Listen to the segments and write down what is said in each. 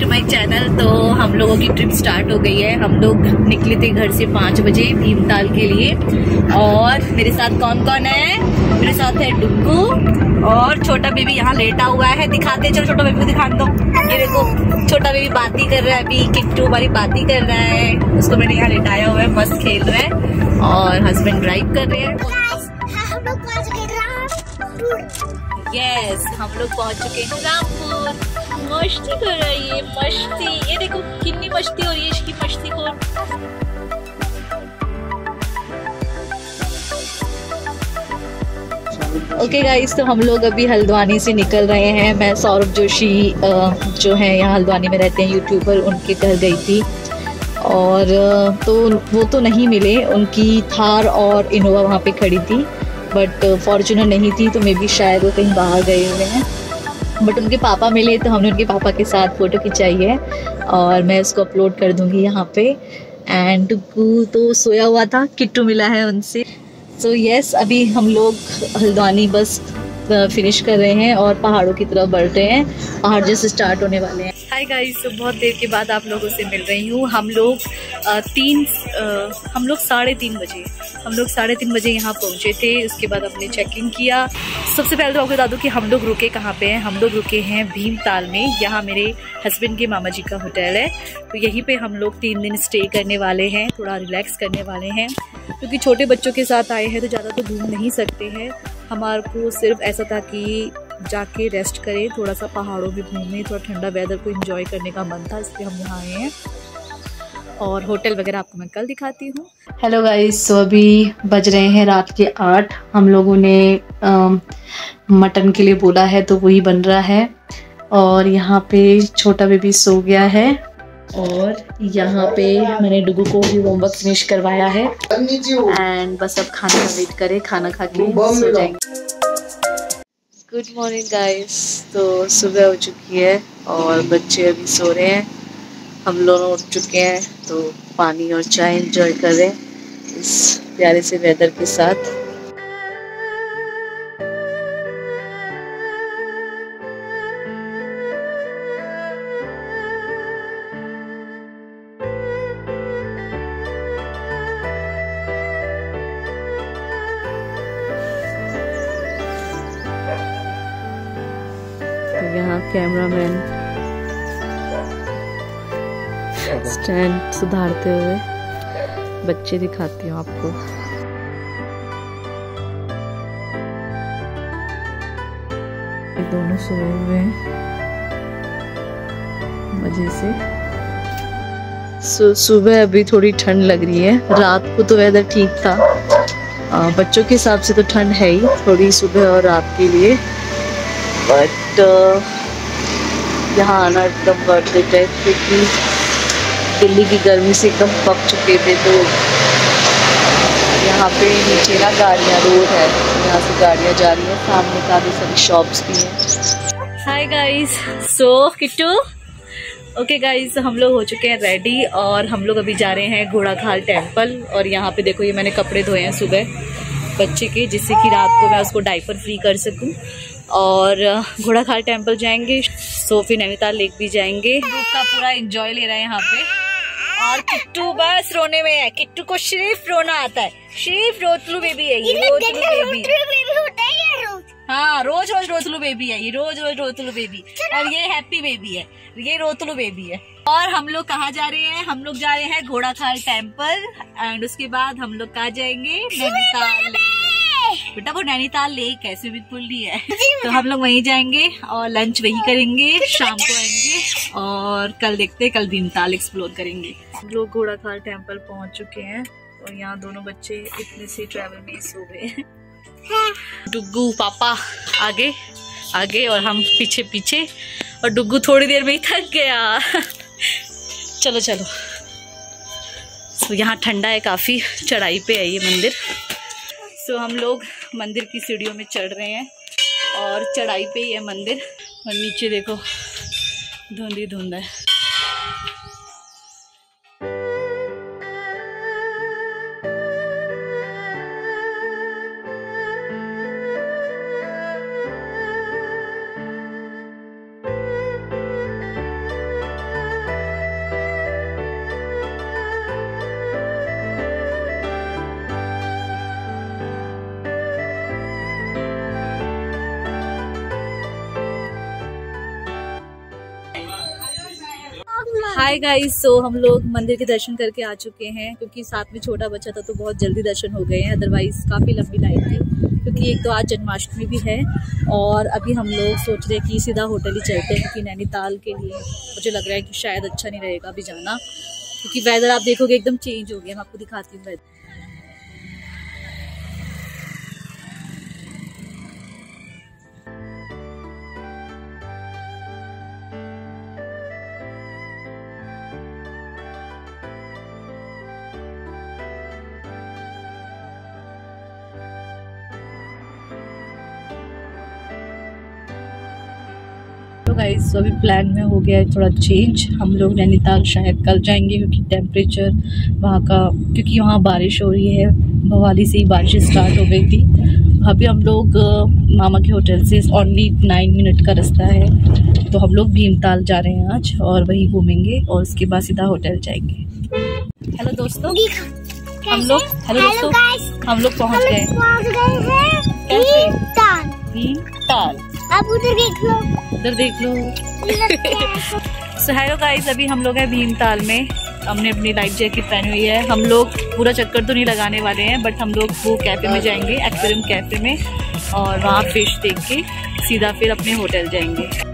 To my channel तो हम लोगों की ट्रिप स्टार्ट हो गई है। हम लोग निकले थे घर से पाँच बजे भीमताल के लिए। और मेरे साथ कौन कौन है? मेरे साथ है डुग्गू और छोटा बेबी यहाँ लेटा हुआ है। दिखाते चलो, छोटा बेबी को दिखा दो। ये देखो, छोटा बेबी बात ही कर रहा है अभी। किट्टू हमारी ही कर रहा है। उसको मैंने यहाँ लेटाया हुआ है, मस्त खेल रहा है। और हस्बैंड ड्राइव कर रहे हैं। यस हम लोग पहुँच चुके हैं रामपुर। मस्ती कर रही है मस्ती। ये देखो, कितनी मस्ती हो रही है इसकी मस्ती को। ओके okay गाइस तो हम लोग अभी हल्द्वानी से निकल रहे हैं। मैं सौरभ जोशी जो है यहाँ हल्द्वानी में रहते हैं यूट्यूबर उनके घर गई थी। और तो वो तो नहीं मिले। उनकी थार और इनोवा वहाँ पे खड़ी थी। बट फॉर्चुनर नहीं थी तो मे बी शायद वो कहीं बाहर गए हुए हैं। बट उनके पापा मिले तो हमने उनके पापा के साथ फ़ोटो खिंचाई है। और मैं उसको अपलोड कर दूँगी यहाँ पे। एंड टुक्कू तो सोया हुआ था किट्टू मिला है उनसे। सो so, यस yes, अभी हम लोग हल्द्वानी बस फिनिश कर रहे हैं और पहाड़ों की तरफ़ बढ़ रहे हैं। पहाड़ जैसे स्टार्ट होने वाले हैं। हाय गाइस तो बहुत देर के बाद आप लोगों से मिल रही हूँ। हम लोग तीन हम लोग साढ़े तीन बजे, हम लोग साढ़े तीन बजे यहाँ पहुँचे थे। उसके बाद हमने चेक इन किया। सबसे पहले तो आपको बता दूँ कि हम लोग रुके कहाँ पे हैं? हम लोग रुके हैं भीमताल में, यहाँ मेरे हस्बैंड के मामा जी का होटल है। तो यहीं पर हम लोग तीन दिन स्टे करने वाले हैं, थोड़ा रिलैक्स करने वाले हैं। क्योंकि छोटे बच्चों के साथ आए हैं तो ज़्यादा तो घूम नहीं सकते हैं। हमारे को सिर्फ़ ऐसा था कि जाके रेस्ट करें थोड़ा सा पहाड़ों में घूमें थोड़ा ठंडा वेदर को एंजॉय करने का मन था इसलिए हम यहाँ आए हैं। और होटल वगैरह आपको मैं कल दिखाती हूँ। हेलो गाइस तो अभी बज रहे हैं रात के आठ। हम लोगों ने मटन के लिए बोला है तो वही बन रहा है। और यहाँ पे छोटा बेबी सो गया है। और यहाँ पे मैंने डुगू को भी होमवर्क फिनिश करवाया है। एंड बस अब खाने का वेट करें खाना खा के सो जाएँगे। गुड मॉर्निंग गाइस तो सुबह हो चुकी है और बच्चे अभी सो रहे हैं। हम लोग उठ चुके हैं तो पानी और चाय इंजॉय करें इस प्यारे से वेदर के साथ। कैमरामैन। स्टैंड सुधारते हुए बच्चे दिखाती हूँ आपको। ये दोनों सोए हुए हैं। मज़े से। सु, सुबह अभी थोड़ी ठंड लग रही है। रात को तो वेदर ठीक था। आ, बच्चों के हिसाब से तो ठंड है ही थोड़ी सुबह और रात के लिए। बट यहाँ आना एकदम इट है क्योंकि दिल्ली की गर्मी से एकदम पक चुके थे तो यहाँ पे नीचे ना गाड़ियाँ, रोड है, यहाँ से गाड़ियाँ जा रही हैं, सामने काफ़ी सारी शॉप्स भी हैं। Hi guys so Kittu okay guys हम लोग हो चुके हैं रेडी और हम लोग अभी जा रहे हैं घोड़ाखाल टेंपल और यहाँ पे देखो ये मैंने कपड़े धोए हैं सुबह बच्चे के, जिससे कि रात को मैं उसको डाइपर फ्री कर सकूँ। और घोड़ाखाल टेंपल जाएँगे सो फिर नैनीताल लेक भी जाएँगे। बुक का पूरा एंजॉय ले रहे हैं यहाँ पे। और किट्टू बस रोने में है। किट्टू को सिर्फ़ रोना आता है। सिर्फ़ रोतलू बेबी है ये रोतलू बेबी। हाँ रोज रोज रोतलू बेबी है ये रोज रोज रोतलू बेबी। और ये हैप्पी बेबी है। ये रोतलू बेबी है। और हम लोग कहाँ जा रहे हैं? हम लोग जा रहे हैं घोड़ाखाल टेंपल एंड उसके बाद हम लोग कहाँ जाएँगे? नैनीताल। लेक बेटा वो नैनीताल लेक है स्विमिंग पूल नहीं है। तो हम लोग वहीं जाएँगे और लंच वहीं करेंगे शाम को आएँगे और कल देखते हैं कल भीमताल एक्सप्लोर करेंगे। हम लोग घोड़ाखाल टेंपल पहुँच चुके हैं और यहाँ दोनों बच्चे इतने से ट्रैवल में सो गए हैं। डुग्गू पापा आगे आगे और हम पीछे पीछे। और डुग्गू थोड़ी देर में ही थक गया। चलो चलो। सो यहाँ ठंडा है काफ़ी चढ़ाई पे है ये मंदिर। सो हम लोग मंदिर की सीढ़ियों में चढ़ रहे हैं और चढ़ाई पे ही है मंदिर। और नीचे देखो धुंधी धुंध है। हाय गाइस सो हम लोग मंदिर के दर्शन करके आ चुके हैं, क्योंकि साथ में छोटा बच्चा था तो बहुत जल्दी दर्शन हो गए हैं। अदरवाइज़ काफ़ी लंबी लाइन थी, क्योंकि एक तो आज जन्माष्टमी भी है, और अभी हम लोग सोच रहे हैं कि सीधा होटल ही चलते हैं कि नैनीताल के लिए मुझे लग रहा है कि शायद अच्छा नहीं रहेगा अभी जाना, क्योंकि वेदर आप देखोगे एकदम चेंज हो गया, मैं आपको दिखाती हूँ वेदर तो गाइस अभी प्लान में हो गया है थोड़ा चेंज हम लोग नैनीताल शायद कल जाएँगे क्योंकि टेम्परेचर वहाँ का क्योंकि वहाँ बारिश हो रही है. भवाली से ही बारिश स्टार्ट हो गई थी. अभी हम लोग मामा के होटल से ओनली नाइन मिनट का रास्ता है. तो हम लोग भीमताल जा रहे हैं आज और वहीं घूमेंगे और उसके बाद सीधा होटल जाएँगे. हेलो दोस्तों. हम लोग हेलो दोस्तों. हम लोग पहुँच गए. भीमताल। अब उधर देख लो। उधर देख लो। सो हेलो गाइस अभी हम लोग हैं भीमताल में। हमने अपनी लाइफ जैकेट पहनी हुई है। हम लोग पूरा चक्कर तो नहीं लगाने वाले हैं बट हम लोग वो कैफ़े में जाएँगे एक्वेरियम कैफ़े में और वहाँ फ़िश देख के सीधा फिर अपने होटल जाएँगे।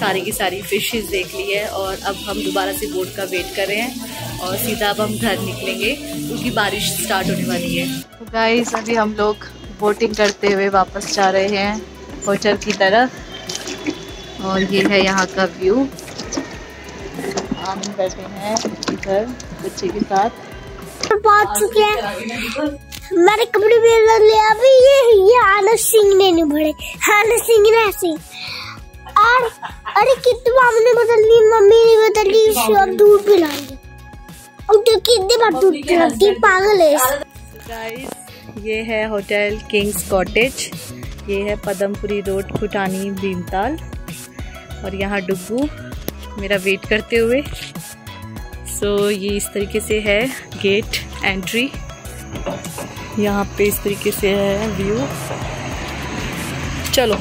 सारी की सारी फिशेस देख ली है और अब हम दोबारा से बोट का वेट कर रहे हैं और सीधा अब हम घर निकलेंगे क्योंकि बारिश स्टार्ट होने वाली है। तो गाइस अभी हम लोग बोटिंग करते हुए वापस जा रहे हैं होटल की तरफ़। और ये है यहाँ का व्यू हम बैठे हैं इधर बच्चे के साथ। पहुँच चुके हैं। मैंने कपड़े भी बदल अभी ये ये आनंद सिंह ने नहीं भरे आनंद सिंह ने ऐसे और अरे कितने मामू ने बदल ली मम्मी ने बदल ली सब दूध पिलाएँगे। और तो कितने बार दूध पिलाती पागल है गाइस ये है होटल किंग्स कॉटेज ये है पदमपुरी रोड खुटानी भीमताल। और यहाँ डुग्गू मेरा वेट करते हुए। सो so, ये इस तरीके से है गेट एंट्री यहाँ पे इस तरीके से है व्यू चलो।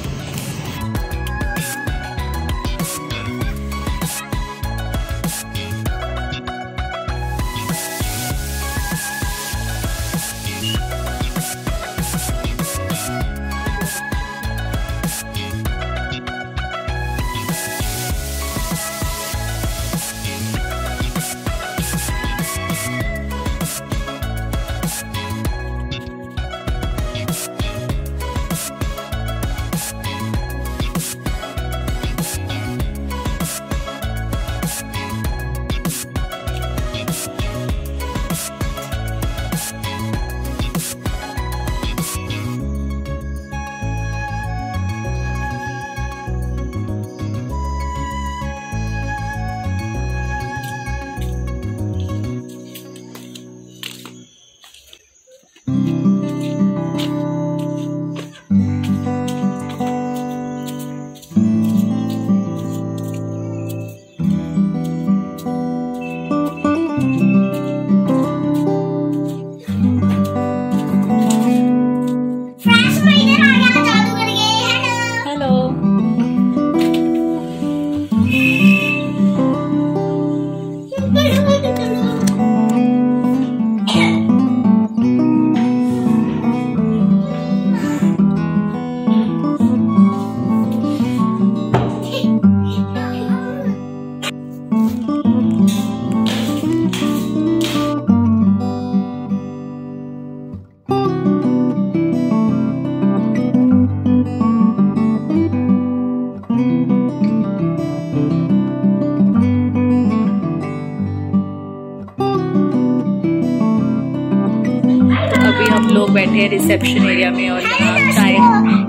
हैं रिसेप्शन एरिया में और यहाँ चाय।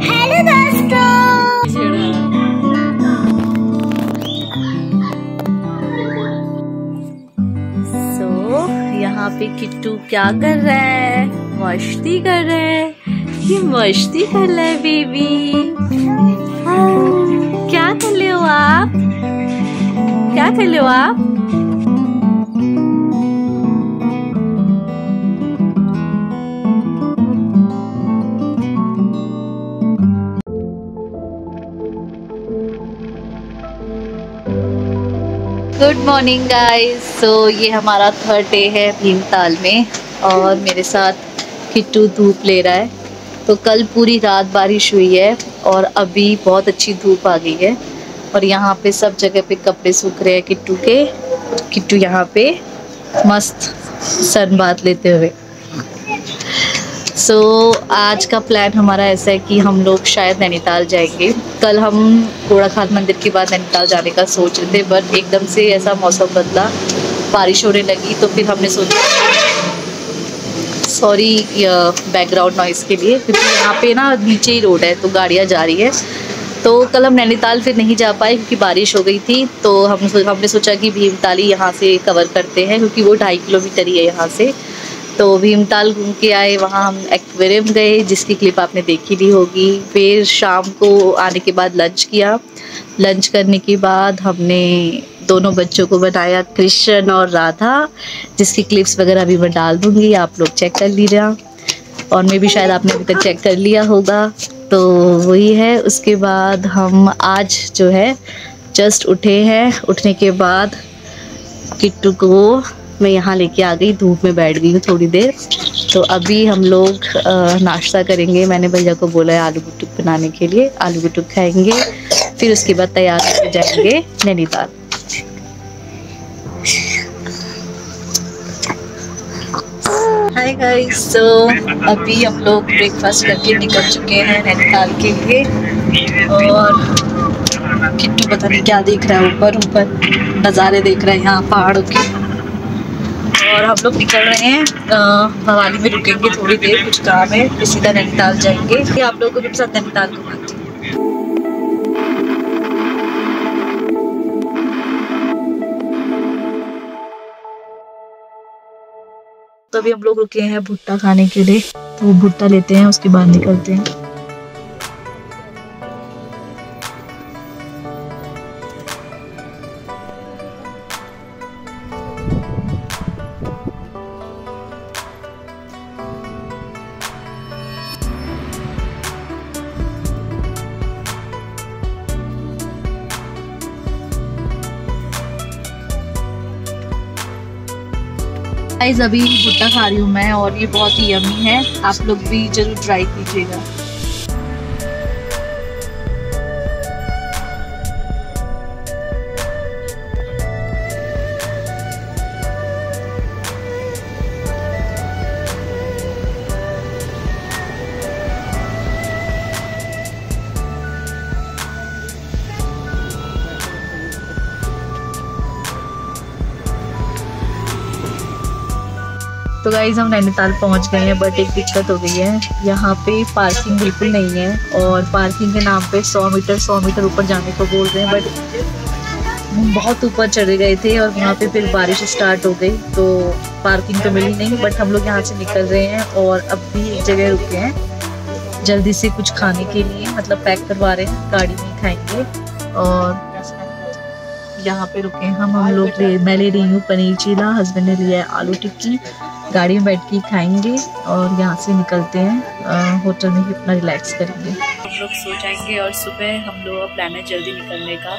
हेलो दोस्तों सो यहाँ पे किट्टू क्या कर रहा है? मस्ती कर रहा है। ये मस्ती कर रहा है बेबी क्या कर ले हो आप? क्या कर ले हो आप? गुड मॉर्निंग गाइस सो ये हमारा थर्ड डे है भीमताल में और मेरे साथ किट्टू धूप ले रहा है। तो कल पूरी रात बारिश हुई है और अभी बहुत अच्छी धूप आ गई है। और यहाँ पे सब जगह पे कपड़े सूख रहे हैं किट्टू के। किट्टू यहाँ पे मस्त सन बात लेते हुए। सो so, आज का प्लान हमारा ऐसा है कि हम लोग शायद नैनीताल जाएँगे। कल हम घोड़ा खाल मंदिर के बाद नैनीताल जाने का सोच रहे थे बट एकदम से ऐसा मौसम बदला। बारिश होने लगी तो फिर हमने सोचा सॉरी बैकग्राउंड नॉइज़ के लिए क्योंकि यहाँ पे ना नीचे ही रोड है तो गाड़ियाँ जा रही है। तो कल हम नैनीताल फिर नहीं जा पाए क्योंकि बारिश हो गई थी। तो हम हमने सोचा कि भीमताली यहाँ से कवर करते हैं क्योंकि वो ढाई किलोमीटर ही है यहाँ से। तो भीमताल घूम के आए, वहाँ हम एक्वेरियम गए, जिसकी क्लिप आपने देखी ली होगी। फिर शाम को आने के बाद लंच किया। लंच करने के बाद हमने दोनों बच्चों को बनाया कृष्ण और राधा, जिसकी क्लिप्स वगैरह अभी मैं डाल दूँगी, आप लोग चेक कर लीजिए और मे भी शायद आपने अभी तक चेक कर लिया होगा। तो वही है, उसके बाद हम आज जो है, जस्ट उठे हैं। उठने के बाद किट्टू को मैं यहाँ लेके आ गई, धूप में बैठ गई हूँ थोड़ी देर। तो अभी हम लोग नाश्ता करेंगे। मैंने भैया को बोला है आलू गुटुक बनाने के लिए। आलू गुटुक खाएँगे, फिर उसके बाद तैयार हो जाएँगे नैनीताल। हाय गाइस तो अभी हम लोग ब्रेकफास्ट करके निकल चुके हैं नैनीताल के लिए। और किट्टू पता नहीं क्या देख रहा है ऊपर ऊपर, नज़ारे देख रहे हैं यहाँ पहाड़ों के। और हम लोग निकल रहे हैं भवाली में रुकेंगे थोड़ी देर, कुछ काम है फिर सीधा नैनीताल जाएँगे। आप लोगों के साथ नैनीताल घुमाती तो अभी हम लोग रुके हैं भुट्टा खाने के लिए तो भुट्टा लेते हैं, उसके बाद निकलते हैं। गाइस अभी भुट्टा खा रही हूँ मैं और ये बहुत ही यमी है। आप लोग भी ज़रूर ट्राई कीजिएगा। तो गाइज़ हम नैनीताल पहुँच गए हैं बट एक दिक्कत हो गई है। यहाँ पे पार्किंग बिल्कुल नहीं है और पार्किंग के नाम पे 100 मीटर 100 मीटर ऊपर जाने को बोल रहे हैं बट हम बहुत ऊपर चले गए थे और वहाँ पे फिर बारिश स्टार्ट हो गई तो पार्किंग तो मिली नहीं बट हम लोग यहाँ से निकल रहे हैं और अब भी एक जगह रुके हैं। जल्दी से कुछ खाने के लिए मतलब पैक करवा रहे हैं, गाड़ी में खाएँगे और यहाँ पे रुके हैं हम हम लोग मैं ले रही हूँ पनीर चीला हस्बैंड ने लिया है आलू टिक्की गाड़ी में बैठ के खाएँगे और यहाँ से निकलते हैं। होटल में ही अपना रिलैक्स करेंगे। हम लोग सो जाएँगे और सुबह हम लोग का प्लान है जल्दी निकलने का।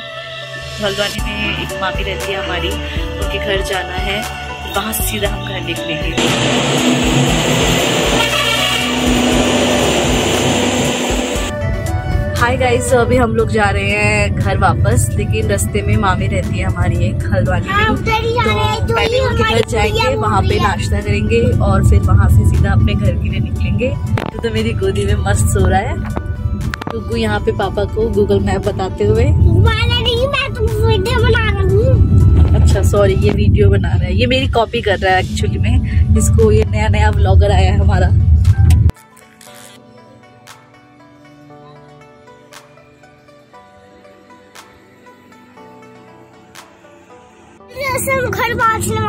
हल्द्वानी में एक मामी रहती है हमारी, उनके घर जाना है। वहाँ सीधा हम घर निकलेंगे। हाय गाइस तो अभी हम लोग जा रहे हैं घर वापस लेकिन रास्ते में मामी रहती है हमारी एक हल्द्वानी में हाँ, तो पहले उनके घर जाएँगे वहाँ पे नाश्ता करेंगे और फिर वहाँ से सीधा अपने घर के लिए निकलेंगे। तो, तो मेरी गोदी में मस्त सो रहा है। क्योंकि यहाँ पे पापा को गूगल मैप बताते हुए। अच्छा सॉरी ये वीडियो बना रहा है। ये मेरी कॉपी कर रहा है एक्चुअली में। इसको ये नया नया ब्लॉगर आया है हमारा। जैसे हम